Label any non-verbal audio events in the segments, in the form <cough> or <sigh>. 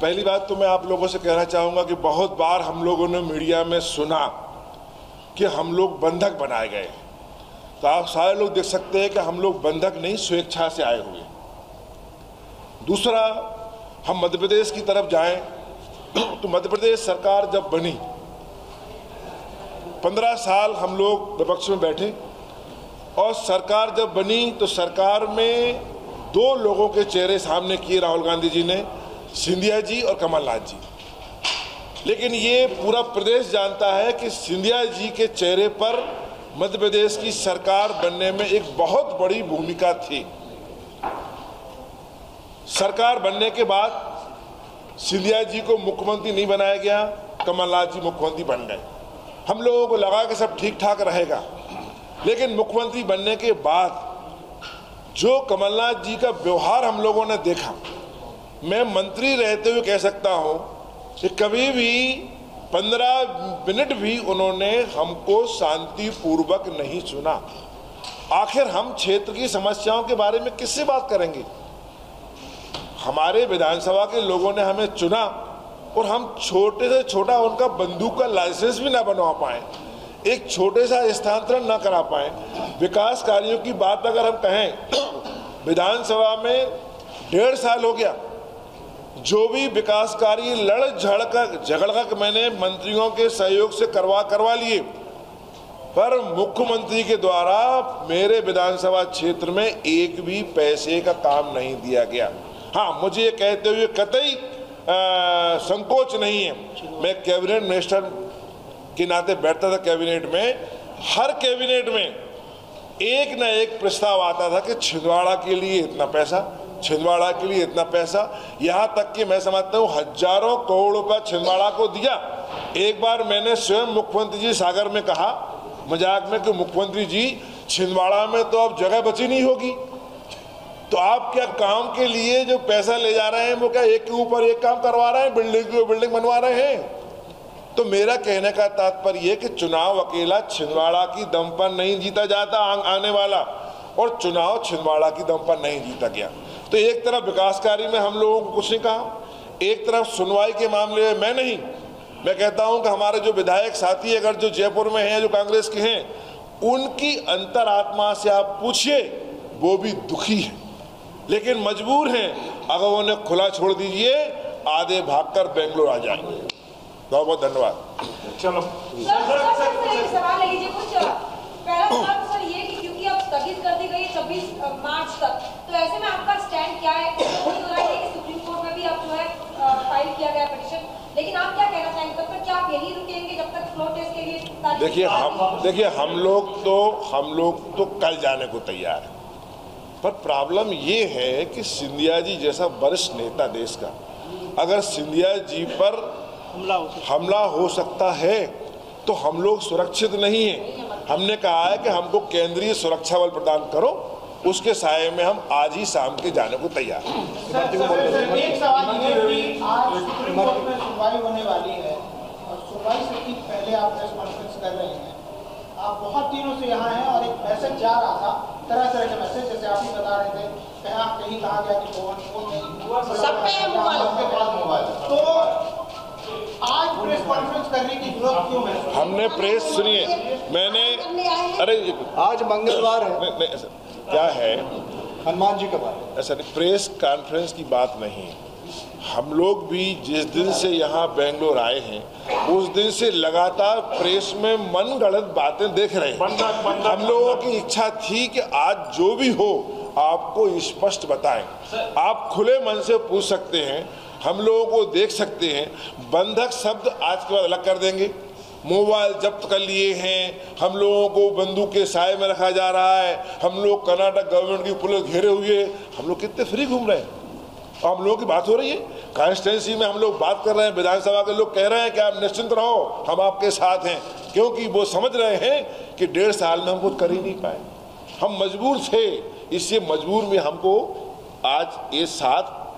पहली बात तो मैं आप लोगों से कहना चाहूँगा कि बहुत बार हम लोगों ने मीडिया में सुना कि हम लोग बंधक बनाए गए। तो आप सारे लोग देख सकते हैं कि हम लोग बंधक नहीं, स्वेच्छा से आए हुए दूसरा, हम मध्य प्रदेश की तरफ़ जाएँ तो मध्य प्रदेश सरकार जब बनी, पंद्रह साल हम लोग विपक्ष में बैठे, और सरकार जब बनी तो सरकार में दो लोगों के चेहरे सामने किए, राहुल गांधी जी ने। सिंधिया जी और कमलनाथ जी। लेकिन ये पूरा प्रदेश जानता है कि सिंधिया जी के चेहरे पर मध्य प्रदेश की सरकार बनने में एक बहुत बड़ी भूमिका थी। सरकार बनने के बाद सिंधिया जी को मुख्यमंत्री नहीं बनाया गया, कमलनाथ जी मुख्यमंत्री बन गए। हम लोगों को लगा कि सब ठीक ठाक रहेगा। लेकिन मुख्यमंत्री बनने के बाद जो कमलनाथ जी का व्यवहार हम लोगों ने देखा मैं मंत्री रहते हुए कह सकता हूँ कि कभी भी पंद्रह मिनट भी उन्होंने हमको शांतिपूर्वक नहीं सुना आखिर हम क्षेत्र की समस्याओं के बारे में किससे बात करेंगे? हमारे विधानसभा के लोगों ने हमें चुना और हम छोटे से छोटा उनका बंदूक का लाइसेंस भी ना बनवा पाए, एक छोटे सा स्थानांतरण ना करा पाए। विकास कार्यों की बात अगर हम कहें, विधानसभा में डेढ़ साल हो गया जो भी विकास कार्य लड़ झड़ कर झगड़ कर मैंने मंत्रियों के सहयोग से करवा करवा लिए, पर मुख्यमंत्री के द्वारा मेरे विधानसभा क्षेत्र में एक भी पैसे का काम नहीं दिया गया। हाँ मुझे ये कहते हुए कतई संकोच नहीं है। मैं कैबिनेट मिनिस्टर के नाते बैठता था कैबिनेट में। हर कैबिनेट में एक न एक प्रस्ताव आता था कि छिंदवाड़ा के लिए इतना पैसा छिंदवाड़ा के लिए इतना पैसा। यहाँ तक कि मैं समझता हूँ हज़ारों करोड़ रुपया छिंदवाड़ा को दिया। एक बार मैंने स्वयं मुख्यमंत्री जी सागर में कहा, मज़ाक में कि मुख्यमंत्री जी, छिंदवाड़ा में तो अब जगह बची नहीं होगी। तो आप क्या काम के लिए जो पैसा ले जा रहे हैं, वो क्या एक के ऊपर एक काम करवा रहे हैं, बिल्डिंग बिल्डिंग बनवा रहे हैं? तो मेरा कहने का तात्पर्य कि चुनाव अकेला छिंदवाड़ा की दम पर नहीं जीता जाता आने वाला, और चुनाव छिंदवाड़ा की दम पर नहीं जीता गया। तो एक तरफ़ विकास कार्य में हम लोगों को कुछ नहीं कहा एक तरफ़ सुनवाई के मामले में मैं नहीं। मैं कहता हूँ कि हमारे जो विधायक साथी अगर जो जयपुर में हैं जो कांग्रेस के हैं उनकी अंतरात्मा से आप पूछिए वो भी दुखी है। लेकिन मजबूर हैं अगर उन्हें खुला छोड़ दीजिए आधे भागकर बेंगलोर आ जाएँगे। बहुत बहुत धन्यवाद। चलो। सवाल लीजिए कुछ पहला सवाल सर ये कि क्योंकि अब स्थगित कर दी गई है छब्बीस मार्च तक। तो ऐसे में आपका स्टैंड क्या है? हो है कि सुप्रीम कोर्ट में भी अब जो है फ़ाइल किया गया पिटिशन लेकिन आप क्या कहना चाहेंगे? तब तक क्या आप यही रुकेंगे जब तक फ्लो टेस्ट के लिए देखिए हम देखिए हम लोग तो हम लोग तो कल जाने को तैयार हैं। पर प्रॉब्लम ये है कि सिंधिया जी जैसा वरिष्ठ नेता देश का अगर सिंधिया जी पर हमला हो सकता है तो हम लोग सुरक्षित नहीं हैं। हमने कहा है कि हमको केंद्रीय सुरक्षा बल प्रदान करो उसके साय में हम आज ही शाम के जाने को तैयार हैं। एक सवाल ये है कि आज सुप्रीम कोर्ट में सुनवाई होने वाली है और सुनवाई से ठीक पहले आप प्रेस कॉन्फ्रेंस कर रहे हैं। आप बहुत दिनों से यहाँ हैं और एक मैसेज जा रहा था तरह तरह के मैसेज जैसे आप ही बता रहे थे कहीं कहीं कहा गया कि फ़ोन फ़ोन नहीं। सब पे सबके पास मोबाइल। तो आज प्रेस कॉन्फ्रेंस करने की ज़रूरत क्यों है? हमने प्रेस सुनिए मैंने अरे आज मंगलवार है। नहीं, नहीं, ऐसा- क्या है? हनुमान जी का बार ऐसा नहीं प्रेस कॉन्फ्रेंस की बात नहीं हम लोग भी जिस दिन से यहाँ बेंगलोर आए हैं उस दिन से लगातार प्रेस में मन गढ़ंत बातें देख रहे हैं। हम लोगों की इच्छा थी कि आज जो भी हो आपको स्पष्ट बताएँ। आप खुले मन से पूछ सकते हैं हम लोगों को देख सकते हैं, बंधक शब्द आज के बाद अलग कर देंगे। मोबाइल जब्त कर लिए हैं, हम लोगों को बंदूक के साय में रखा जा रहा है, हम लोग कर्नाटक गवर्नमेंट की पुलिस घेरे हुए हम लोग कितने फ्री घूम रहे हैं। और हम लोगों की बात हो रही है कॉन्स्टिटेंसी में हम लोग बात कर रहे हैं, विधानसभा के लोग कह रहे हैं कि आप निश्चिंत रहो, हम आपके साथ हैं, क्योंकि वो समझ रहे हैं कि डेढ़ साल में हम कुछ कर ही नहीं पाए। हम मजबूर थे, इससे मजबूर में हमको आज ये साथ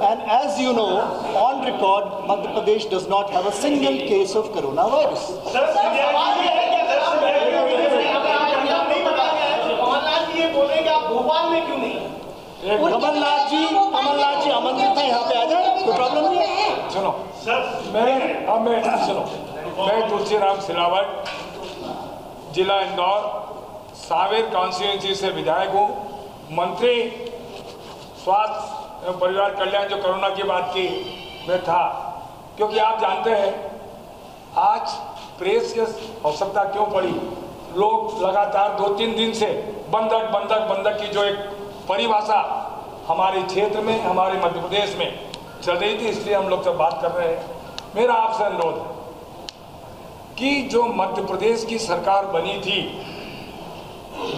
And as you know, on record, Madhya Pradesh does not have a single case of coronavirus. Kamal Nath जी ये बोल रहे कि आप भोपाल में क्यों नहीं कमलनाथ जी कमलनाथ जी आमंत्रित है यहाँ पे आ जाए कोई प्रॉब्लम नहीं है? सुनो मैं अब मैं सुनो मैं तुलसीराम सिलावट जिला इंदौर सावेर कॉन्स्टिट्यूंसी से विधायक हूँ। मंत्री स्वास्थ्य परिवार कल्याण जो कोरोना की बात की, मैं था। क्योंकि आप जानते हैं, आज प्रेस की आवश्यकता क्यों पड़ी? लोग लगातार दो तीन दिन से बंधक बंधक बंधक की जो एक परिभाषा हमारे क्षेत्र में, हमारे मध्य प्रदेश में चल रही थी, इसलिए हम लोग सब बात कर रहे हैं। मेरा आपसे अनुरोध है कि जो मध्य प्रदेश की सरकार बनी थी,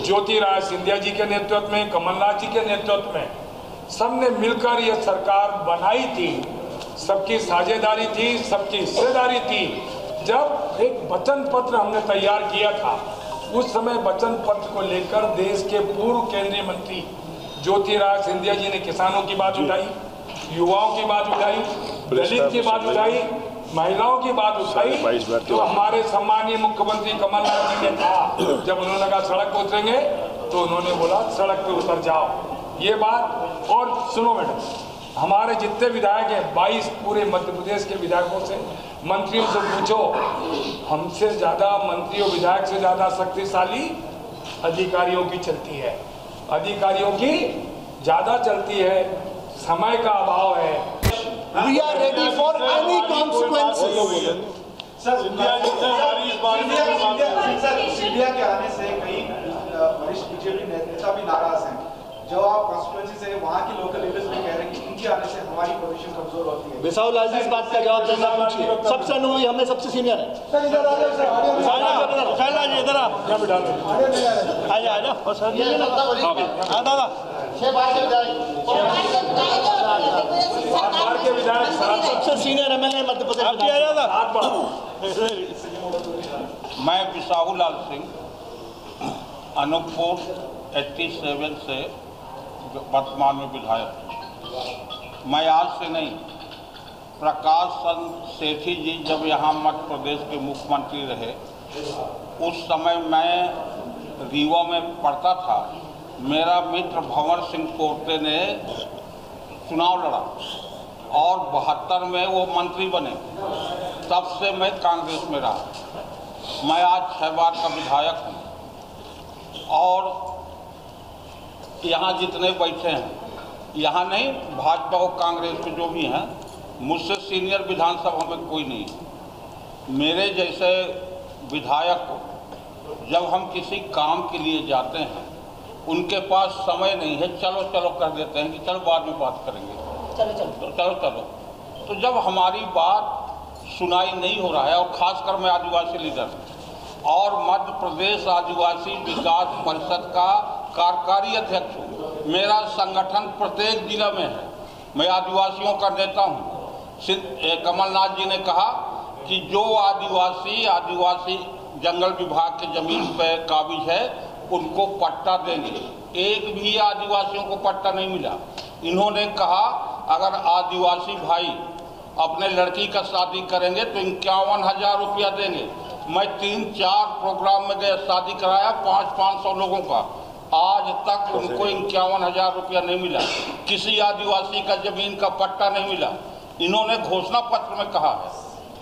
ज्योतिराज सिंधिया जी के नेतृत्व में, कमलनाथ जी के नेतृत्व में सबने मिलकर यह सरकार बनाई थी। सबकी साझेदारी थी सबकी हिस्सेदारी थी। जब एक वचन पत्र हमने तैयार किया था उस समय वचन पत्र को लेकर देश के पूर्व केंद्रीय मंत्री ज्योतिराज सिंधिया जी ने किसानों की बात उठाई युवाओं की बात उठाई दलित की बात उठाई महिलाओं की बात उठाई। तो हमारे सम्मानीय मुख्यमंत्री कमलनाथ जी ने कहा जब उन्होंने कहा सड़क पर उतरेंगे तो उन्होंने बोला सड़क पे उतर जाओ। ये बात और सुनो मैडम हमारे जितने विधायक हैं 22 पूरे मध्य प्रदेश के विधायकों से मंत्रियों से पूछो हमसे ज़्यादा मंत्री और विधायक से ज़्यादा शक्तिशाली अधिकारियों की चलती है। अधिकारियों की ज़्यादा चलती है समय का अभाव है। We are ready for any consequences. Sir Scindia के आने से कई वरिष्ठ बीजेपी नेता भी नाराज़ हैं। जो आप कॉन्स्टिट्यूंसी से वहाँ के लोकल लीडर्स भी कह रहे हैं कि इनके आने से हमारी पोजीशन कमज़ोर होती है। बिसाऊ लाल जी इस बात का जवाब देना पूछिए। सबसे अनुभवी हमें सबसे सीनियर है। सर इधर आ जाओ सर शैला जी इधर आप क्या बिठा लो आ जाओ। आ जाओ और सर ये आ दादा। बाहर के विधायक। साथ सबसे सीनियर एमएलए मध्य प्रदेश आप आ जाओ साथ बढ़ो मैं बिसाहू लाल सिंह अनूपपुर 87 से वर्तमान में विधायक मैं आज से नहीं, प्रकाश चंद सेठी जी जब यहाँ मध्य प्रदेश के मुख्यमंत्री रहे, उस समय मैं रीवा में पढ़ता था। मेरा मित्र भंवर सिंह पोर्ते ने चुनाव लड़ा और बहत्तर में वो मंत्री बने। तब से मैं कांग्रेस में रहा। मैं आज छह बार का विधायक हूँ और यहाँ जितने बैठे हैं यहाँ नहीं भाजपा और कांग्रेस में जो भी हैं मुझसे सीनियर विधानसभा में कोई नहीं है। मेरे जैसे विधायक को जब हम किसी काम के लिए जाते हैं उनके पास समय नहीं है चलो चलो कर देते हैं कि चलो बाद में बात करेंगे। चलो चलो। चलो चलो। तो जब हमारी बात सुनाई नहीं हो रहा है और खासकर मैं आदिवासी लीडर और मध्य प्रदेश आदिवासी विकास परिषद का कार्यकारी अध्यक्ष हूँ। मेरा संगठन प्रत्येक जिला में है। मैं आदिवासियों का नेता हूँ। कमलनाथ जी ने कहा कि जो आदिवासी आदिवासी जंगल विभाग के ज़मीन पे काबिज है, उनको पट्टा देंगे। एक भी आदिवासियों को पट्टा नहीं मिला। इन्होंने कहा, अगर आदिवासी भाई अपने लड़की का शादी करेंगे तो इक्यावन हज़ार रुपया देंगे। मैं तीन चार प्रोग्राम में गया, शादी कराया, पाँच पाँच सौ लोगों का। आज तक उनको इक्यावन हज़ार रुपया नहीं मिला। किसी आदिवासी का ज़मीन का पट्टा नहीं मिला। इन्होंने घोषणा पत्र में कहा है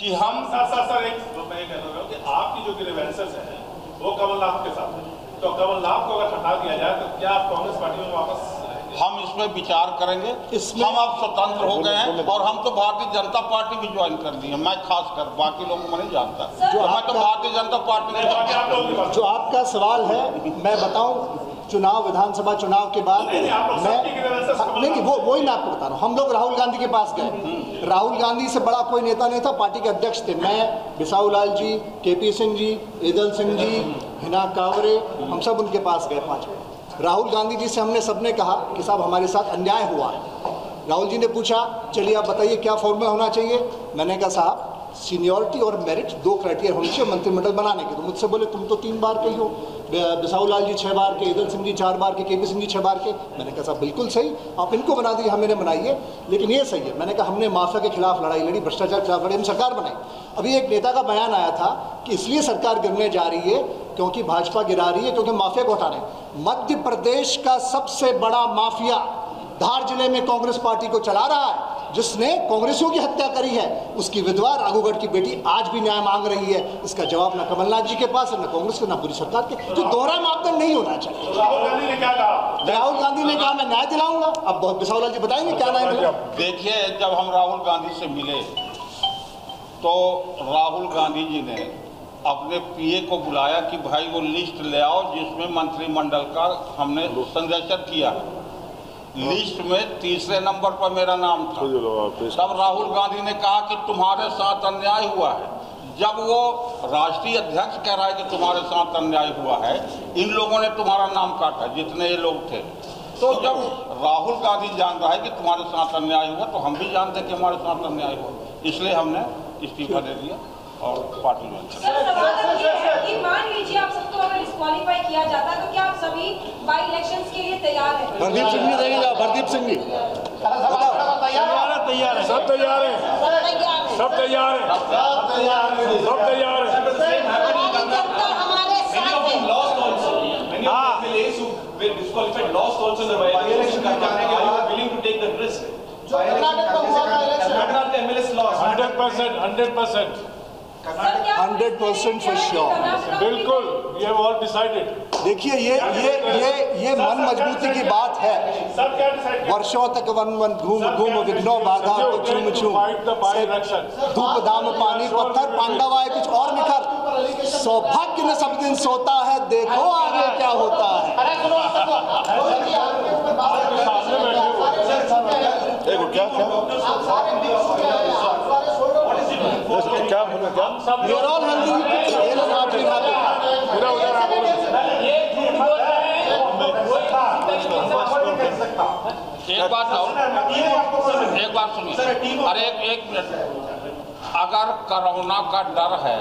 कि हम सर सर सर एक मैं ये कहना चाहूँ कि आपकी जो ग्रीवेंसेस हैं वो कमलनाथ के साथ है। तो कमलनाथ को अगर हटा दिया जाए तो क्या आप कांग्रेस पार्टी में वापस हम इसमें विचार करेंगे। इसमें- हम अब स्वतंत्र हो गए हैं और हम तो भारतीय जनता पार्टी भी ज्वाइन कर दी है। मैं खास कर बाकी लोगों को नहीं जानता। जो मैं तो भारतीय जनता पार्टी जो आपका सवाल है <laughs> मैं बताऊँ चुनाव विधानसभा चुनाव के बाद मैं हाँ, नहीं नहीं वो वही मैं आपको बता रहा हूँ। हम लोग राहुल गांधी के पास गए। राहुल गांधी से बड़ा कोई नेता नहीं था पार्टी के अध्यक्ष थे। मैं बिसाऊ लाल जी के पी सिंह जी ईदल सिंह जी हिना कावरे हम सब उनके पास गए पाँच राहुल गांधी जी से हमने सबने कहा कि साहब हमारे साथ अन्याय हुआ है। राहुल जी ने पूछा चलिए आप बताइए क्या फॉर्मूला होना चाहिए? मैंने कहा साहब सीनियरिटी और मेरिट दो क्राइटेरिया होने चाहिए मंत्रिमंडल बनाने के। तो मुझसे बोले, तुम तो तीन बार के ही हो। बिसाऊ लाल जी छः बार के ईदल सिंह जी चार बार के के पी सिंह जी छः बार के। मैंने कहा, साहब, बिल्कुल सही। आप इनको बना दिए हमें बनाई है। लेकिन ये सही है, मैंने कहा, हमने माफिया के खिलाफ लड़ाई लड़ी, भ्रष्टाचार के खिलाफ लड़ी हम सरकार बनाई। अभी एक नेता का बयान आया था कि इसलिए सरकार गिरने जा रही है क्योंकि भाजपा गिरा रही है, क्योंकि माफिया को हटाने मध्य प्रदेश का सबसे बड़ा माफिया धार ज़िले में कांग्रेस पार्टी को चला रहा है। जिसने कांग्रेसियों की हत्या करी है उसकी विधवा राघुगढ़ की बेटी आज भी न्याय मांग रही है। इसका जवाब ना कमलनाथ जी के पास है ना कांग्रेस के ना पूरी सरकार के। तो दोहरा मापदंड नहीं होना चाहिए। राहुल गांधी ने कहा? राहुल गांधी ने कहा मैं न्याय दिलाऊँगा। अब बहुत बिसाउला जी बताएँगे क्या न्याय दिलाऊँगा देखिए जब हम राहुल गांधी से मिले तो राहुल गांधी जी ने अपने पीए को बुलाया कि भाई वो लिस्ट ले आओ जिसमें मंत्रिमंडल का हमने संरक्षण किया है। लिस्ट में तीसरे नंबर पर मेरा नाम था। तब राहुल गांधी ने कहा कि तुम्हारे साथ अन्याय हुआ है। जब वो राष्ट्रीय अध्यक्ष कह रहा है कि तुम्हारे साथ अन्याय हुआ है इन लोगों ने तुम्हारा नाम काटा जितने ये लोग थे। तो जब राहुल गांधी जान रहा है कि तुम्हारे साथ अन्याय हुआ तो हम भी जानते हैं कि हमारे साथ अन्याय हुआ। इसलिए हमने इस्तीफा दे दिया और पार्टी है मान लीजिए आप सबको अगर डिस्क्वालीफाई किया जाता है तो क्या आप सभी बाई इलेक्शंस के लिए तैयार हैं? हरदीप सिंह जी देंगे हरदीप सिंह जी तैयार है सब तैयार है सब तैयार है सब तैयार है हमारे साथ है MLAs lost. Hundred percent hundred percent sir, क्या आप 100% for sure. कर्नाटका में- बिल्कुल ये ऑल डिसाइडेड देखिए ये ये ये ये मन मजबूती की बात है। वर्षों तक वन वन घूम घूम विघ्नो बाधा को चूम धूप धाम पानी पत्थर पांडव आए कुछ और निखर। सौभाग्य न सब दिन सोता है देखो आगे क्या होता है। क्या क्या आप सारे दिख चुके हैं आप सारे सोल्ड आउट क्या होना क्या ऑल हेल्दी ये लोग आप भी पूरा उधर आप एक बात एक बात सुनिए। अरे एक एक मिनट। अगर कोरोना का डर है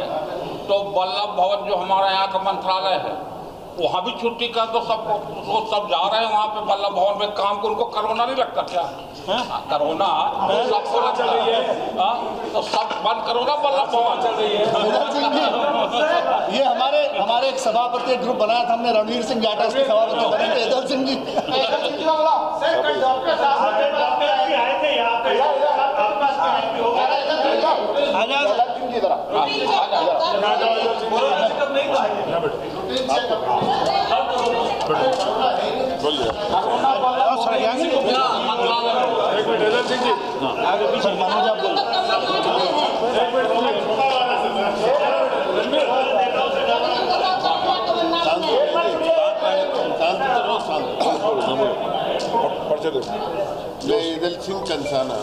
तो वल्लभ भवन जो हमारे यहाँ का मंत्रालय है वहाँ भी छुट्टी कर दो सब वो सब जा रहे हैं वहाँ पे वल्लभ भवन में काम को उनको कोरोना नहीं लगता क्या? हाँ, कोरोना तो सबको लगता है। हाँ, तो सब बंद करो ना वल्लभ भवन। चल रही है। ये हमारे हमारे एक सभापति एक ग्रुप बनाया था हमने रणवीर सिंह जाटा उसके सभापति बने थे। ईदल सिंह जी। के आए आए थे यहाँ पे। है? हो जी जरा मनोज आप बोलो पर्चे दो सिंह कंसाना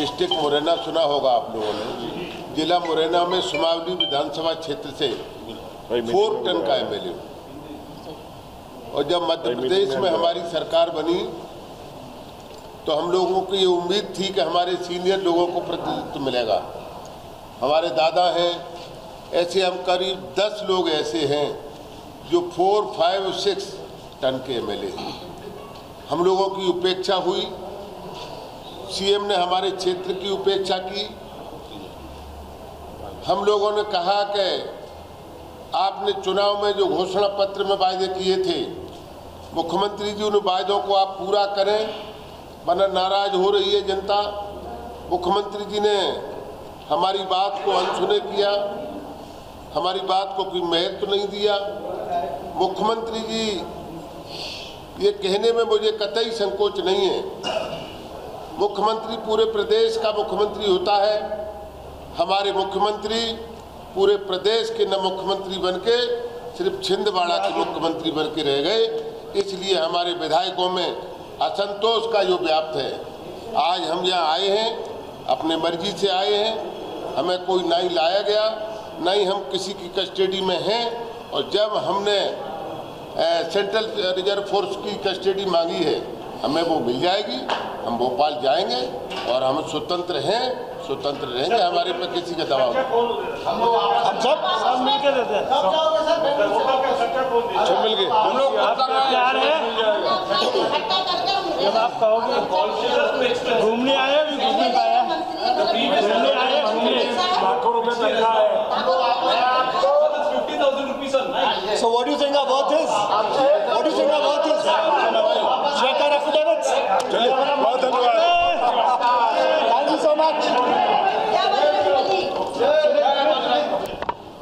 डिस्ट्रिक्ट मुरैना सुना होगा आप लोगों ने। जिला मुरैना में सुमावली विधानसभा क्षेत्र से फोर टन का एमएलए और जब मध्य प्रदेश में हमारी सरकार बनी तो हम लोगों को ये उम्मीद थी कि हमारे सीनियर लोगों को प्रतिनिधित्व मिलेगा। हमारे दादा हैं ऐसे हम करीब दस लोग ऐसे हैं जो फोर फाइव सिक्स टन के एमएलए हैं। हम लोगों की उपेक्षा हुई सीएम ने हमारे क्षेत्र की उपेक्षा की। हम लोगों ने कहा कि आपने चुनाव में जो घोषणा पत्र में वायदे किए थे, मुख्यमंत्री जी, उन वायदों को आप पूरा करें। वरना नाराज़ हो रही है जनता। मुख्यमंत्री जी ने हमारी बात को अनसुने किया। हमारी बात को कोई महत्व नहीं दिया। मुख्यमंत्री जी, ये कहने में मुझे कतई संकोच नहीं है। मुख्यमंत्री पूरे प्रदेश का मुख्यमंत्री होता है। हमारे मुख्यमंत्री पूरे प्रदेश के न मुख्यमंत्री बन के सिर्फ़ छिंदवाड़ा के मुख्यमंत्री बन के रह गए। इसलिए हमारे विधायकों में असंतोष का जो व्याप्त है। आज हम यहाँ आए हैं, अपने मर्ज़ी से आए हैं। हमें कोई ना ही लाया गया, ना ही हम किसी की कस्टडी में हैं। और जब हमने सेंट्रल रिज़र्व फोर्स की कस्टडी मांगी है हमें वो मिल जाएगी हम भोपाल जाएँगे और हम स्वतंत्र हैं स्वतंत्र रहेंगे हमारे पे किसी का दबाव हम सब सब मिलके देते हैं? सब मिल हम लोग हैं जब आप कहोगे घूमने आए अभी घूम नहीं पाया घूमने आए घूमने लाखों रुपए तनख्वाह है. So what do you think our worth is? What do you think our worth is? Check our Thank you so much.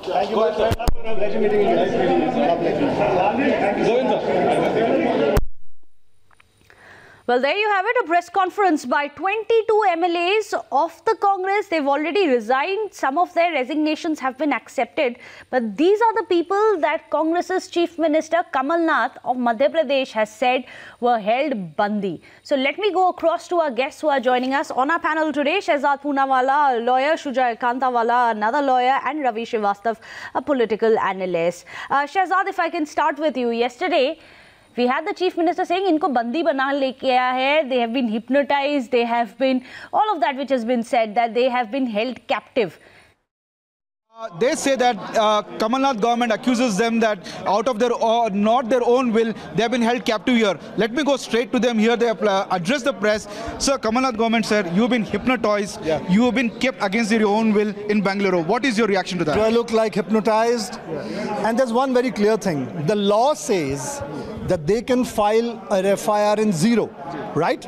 Thank you, you. You. Thank you. Well, there you have it a press conference by 22 MLAs of the Congress. They've already resigned. Some of their resignations have been accepted. But these are the people that Congress's Chief Minister Kamal Nath of Madhya Pradesh has said were held bandi. So let me go across to our guests who are joining us on our panel today Shehzad Poonawala, lawyer, Shujai Kantawala, another lawyer, and Ravi Srivastav, a political analyst. Uh, if I can start with you. Yesterday, we had the chief minister saying inko bandi bana le hai they have been hypnotized they have been all of that which has been said that they have been held captive uh, they say that uh, government accuses them that out of their uh, not their own will they have been held captive here. Let me go straight to them here. They uh, address the press. Sir, Kamalnath government said you've been hypnotized. Yeah. You've been kept against your own will in Bangalore. What is your reaction to that? Do I look like hypnotized? Yeah. And there's one very clear thing. The law says that they can file a FIR in zero, right?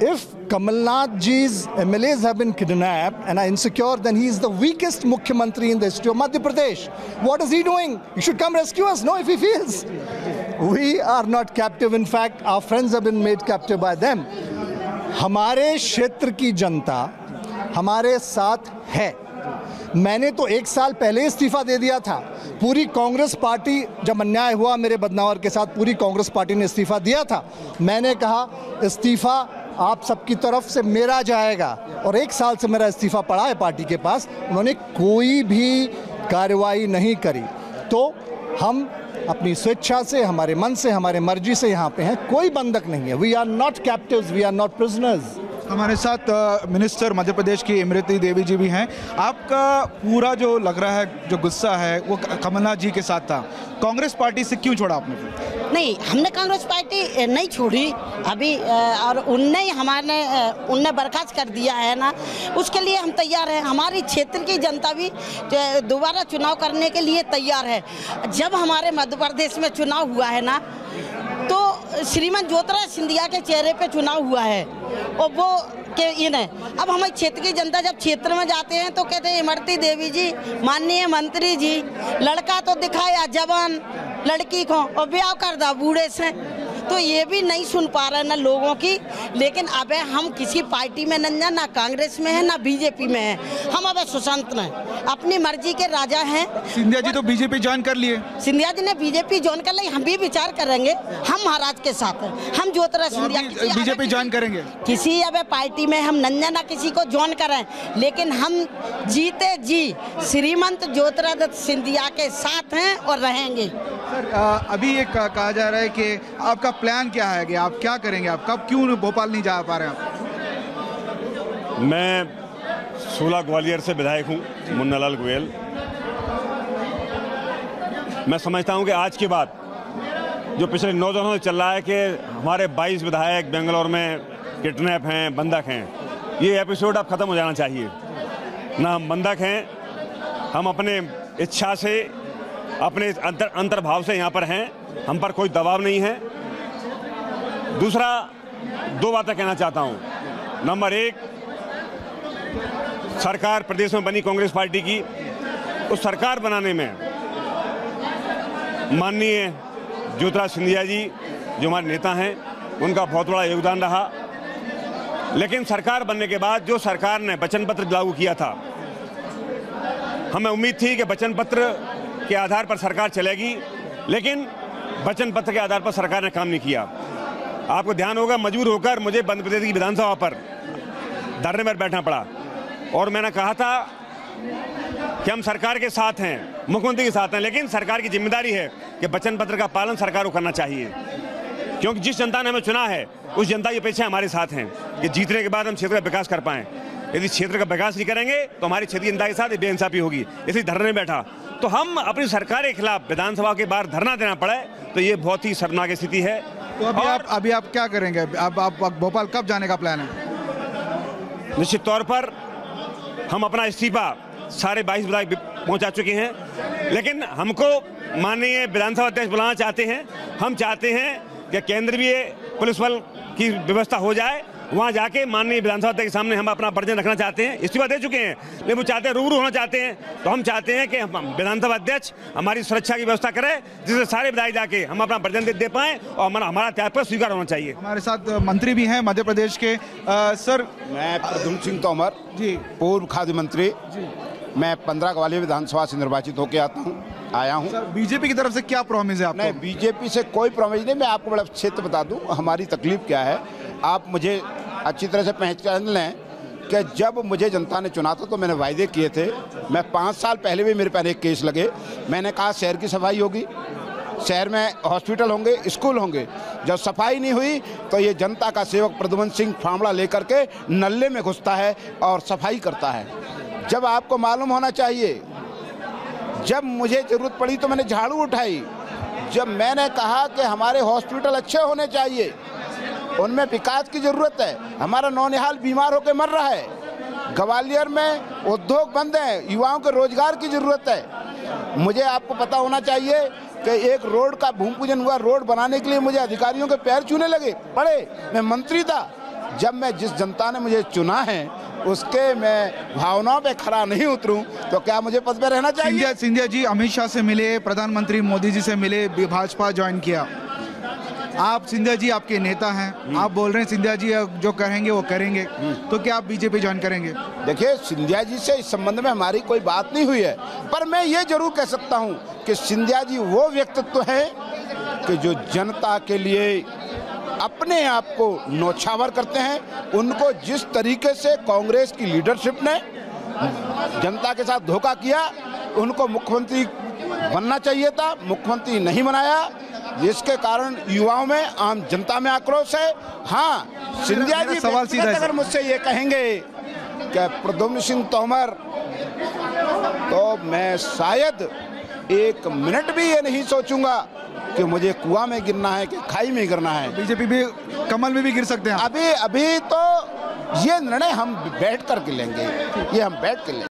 If Kamalnath ji's MLAs have been kidnapped and are insecure, then he is the weakest Mukhyamantri in the history of Madhya Pradesh. What is he doing? He should come rescue us, no, if he feels. We are not captive. In fact, our friends have been made captive by them. हमारे क्षेत्र की जनता हमारे साथ है मैंने तो एक साल पहले इस्तीफा दे दिया था। पूरी कांग्रेस पार्टी जब अन्याय हुआ मेरे बदनावर के साथ, पूरी कांग्रेस पार्टी ने इस्तीफा दिया था। मैंने कहा, इस्तीफा आप सबकी तरफ़ से मेरा जाएगा। और एक साल से मेरा इस्तीफा पड़ा है पार्टी के पास। उन्होंने कोई भी कार्रवाई नहीं करी। तो हम अपनी स्वेच्छा से, हमारे मन से, हमारे मर्ज़ी से यहाँ पे हैं। कोई बंधक नहीं है। We are not captives we are not prisoners हमारे साथ मिनिस्टर मध्य प्रदेश की इमरती देवी जी भी हैं। आपका पूरा जो लग रहा है, जो गुस्सा है, वो कमलनाथ जी के साथ था। कांग्रेस पार्टी से क्यों छोड़ा आपने नहीं, हमने कांग्रेस पार्टी नहीं छोड़ी। अभी और उनने हमारे उनने बर्खास्त कर दिया है ना। उसके लिए हम तैयार हैं। हमारी क्षेत्र की जनता भी दोबारा चुनाव करने के लिए तैयार है। जब हमारे मध्य प्रदेश में चुनाव हुआ है ना तो श्रीमान ज्योतिराज सिंधिया के चेहरे पे चुनाव हुआ है। और वो के इन है अब हमारे क्षेत्र की जनता जब क्षेत्र में जाते हैं तो कहते हैं, इमरती देवी जी, माननीय मंत्री जी, लड़का तो दिखाया जवान, लड़की को और ब्याह कर दा बूढ़े से। तो ये भी नहीं सुन पा रहे ना लोगों की। लेकिन अब हम किसी पार्टी में नहीं ना कांग्रेस में है ना बीजेपी में है। हम अब स्वतंत्र हैं। अपनी मर्ज़ी के राजा हैं। सिंधिया जी तो बीजेपी ज्वाइन कर लिए। सिंधिया जी ने बीजेपी ज्वाइन कर ली हम भी विचार करेंगे। हम महाराज के साथ हैं। हम ज्योतिराज सिंधिया बीजेपी ज्वाइन करेंगे। किसी अब पार्टी में हम नंजा ना किसी को ज्वाइन करें। लेकिन हम जीते जी श्रीमंत ज्योतिरादित्य सिंधिया के साथ हैं और रहेंगे। सर अभी ये कहा जा रहा है कि आपका प्लान क्या है कि आप क्या करेंगे? आप कब क्यों भोपाल नहीं जा पा रहे आप मैं सूला ग्वालियर से विधायक हूँ, मुन्नालाल गोयल। मैं समझता हूँ कि आज के बाद जो पिछले नौ दिनों से चल रहा है कि हमारे 22 विधायक बेंगलोर में किडनैप हैं, बंधक हैं, ये एपिसोड अब ख़त्म हो जाना चाहिए। ना हम बंधक हैं, हम अपने इच्छा से, अपने अंतर, अंतर्भाव से यहाँ पर हैं, हम पर कोई दबाव नहीं है। दूसरा, दो बातें कहना चाहता हूँ। नंबर एक, सरकार प्रदेश में बनी कांग्रेस पार्टी की, उस सरकार बनाने में माननीय ज्योतिराज सिंधिया जी, जो हमारे नेता हैं, उनका बहुत बड़ा योगदान रहा। लेकिन सरकार बनने के बाद जो सरकार ने वचन पत्र लागू किया था, हमें उम्मीद थी कि वचन पत्र के आधार पर सरकार चलेगी, लेकिन वचन पत्र के आधार पर सरकार ने काम नहीं किया। आपको ध्यान होगा, मजबूर होकर मुझे मध्य प्रदेश की विधानसभा पर धरने पर बैठना पड़ा। और मैंने कहा था कि हम सरकार के साथ हैं, मुख्यमंत्री के साथ हैं, लेकिन सरकार की ज़िम्मेदारी है कि वचन पत्र का पालन सरकार को करना चाहिए। क्योंकि जिस जनता ने हमें चुना है, उस जनता की अपेक्षा हमारे साथ हैं कि जीतने के बाद हम क्षेत्र का विकास कर पाएँ। यदि क्षेत्र का विकास नहीं करेंगे तो हमारी क्षेत्रीय जनता के साथ ये बेइंसाफी होगी। इसलिए धरने बैठा। तो हम अपनी सरकार के खिलाफ विधानसभा के बाहर धरना देना पड़े तो ये बहुत ही शर्मनाक स्थिति है। तो अभी आप अभी आप क्या करेंगे? अब आप, आप भोपाल कब जाने का प्लान है? निश्चित तौर पर हम अपना इस्तीफा सारे बाईस विधायक पहुँचा चुके हैं। लेकिन हमको माननीय विधानसभा अध्यक्ष बुलाना चाहते हैं। हम चाहते हैं कि केंद्र भी पुलिस बल की व्यवस्था हो जाए। वहाँ जाके माननीय विधानसभा अध्यक्ष के सामने हम अपना वर्जन रखना चाहते हैं। इस्तीफा दे चुके हैं। लेकिन वो चाहते हैं रूबरू होना चाहते हैं। तो हम चाहते हैं कि हम विधानसभा अध्यक्ष हमारी सुरक्षा की व्यवस्था करे जिससे सारे विधायक जाके हम अपना वर्जन दे, दे पाएँ और हमारा हमारा त्यागपत्र स्वीकार होना चाहिए। हमारे साथ मंत्री भी हैं मध्य प्रदेश के। आ, सर। मैं प्रद्युम्न सिंह तोमर जी। पूर्व खाद्य मंत्री। मैं पंद्रह ग्वालियर विधानसभा से निर्वाचित होकर आता हूँ आया हूँ। बीजेपी की तरफ़ से क्या प्रॉमिस है आपको? नहीं बीजेपी से कोई प्रॉमिस नहीं। मैं आपको बड़ा क्षेत्र बता दूँ हमारी तकलीफ़ क्या है? आप मुझे अच्छी तरह से पहचान लें कि जब मुझे जनता ने चुना था तो मैंने वायदे किए थे। मैं पाँच साल पहले भी मेरे पर एक केस लगे। मैंने कहा, शहर की सफ़ाई होगी। शहर में हॉस्पिटल होंगे, स्कूल होंगे। जब सफ़ाई नहीं हुई तो ये जनता का सेवक प्रद्युमन सिंह फावड़ा लेकर के नल्ले में घुसता है और सफ़ाई करता है। जब आपको मालूम होना चाहिए, जब मुझे ज़रूरत पड़ी तो मैंने झाड़ू उठाई। जब मैंने कहा कि हमारे हॉस्पिटल अच्छे होने चाहिए उनमें विकास की ज़रूरत है। हमारा नौनिहाल बीमार होकर मर रहा है। ग्वालियर में उद्योग बंद हैं, युवाओं के रोज़गार की ज़रूरत है। मुझे आपको पता होना चाहिए कि एक रोड का भूमि पूजन हुआ, रोड बनाने के लिए मुझे अधिकारियों के पैर चूने लगे। पड़े, मैं मंत्री था। जब मैं जिस जनता ने मुझे चुना है, उसके मैं भावनाओं पे खड़ा नहीं उतरूं तो क्या मुझे पद पे रहना चाहिए? सिंधिया सिंधिया जी, अमित शाह से मिले, प्रधानमंत्री मोदी जी से मिले, भाजपा ज्वाइन किया। आप सिंधिया जी आपके नेता हैं। आप बोल रहे हैं सिंधिया जी जो करेंगे वो करेंगे। तो क्या आप बीजेपी ज्वाइन करेंगे? देखिए सिंधिया जी से इस संबंध में हमारी कोई बात नहीं हुई है। पर मैं ये ज़रूर कह सकता हूँ कि सिंधिया जी वो व्यक्तित्व है कि जो जनता के लिए अपने आप को नौछावर करते हैं। उनको जिस तरीके से कांग्रेस की लीडरशिप ने जनता के साथ धोखा किया उनको मुख्यमंत्री बनना चाहिए था मुख्यमंत्री नहीं बनाया। जिसके कारण युवाओं में आम जनता में आक्रोश है। हाँ सिंधिया जी सवाल सीधा अगर मुझसे ये कहेंगे कि प्रद्युम्न सिंह तोमर तो मैं शायद एक मिनट भी ये नहीं सोचूँगा कि मुझे कुआँ में गिरना है कि खाई में गिरना है। बीजेपी भी कमल में भी गिर सकते हैं अभी अभी तो ये निर्णय हम बैठ कर के लेंगे। ये हम बैठ के लेंगे।